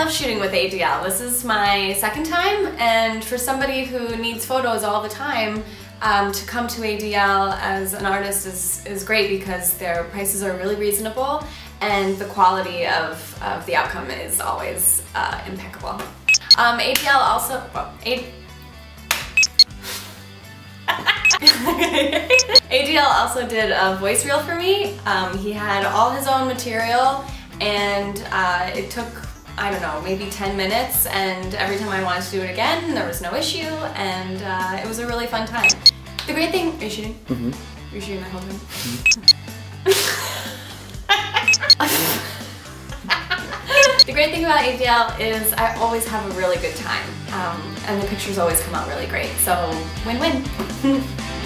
love shooting with ADL. This is my second time, and for somebody who needs photos all the time, um, to come to ADL as an artist is, is great because their prices are really reasonable and the quality of, of the outcome is always uh, impeccable. Um, ADL also, well, ADL also did a voice reel for me. Um, he had all his own material and uh, it took, I don't know, maybe 10 minutes and every time I wanted to do it again, there was no issue and uh, it was a really fun time. The great thing, are you shooting? Mm -hmm. Are you shooting my whole thing? Mm -hmm. the great thing about ADL is I always have a really good time um, and the pictures always come out really great. So win-win.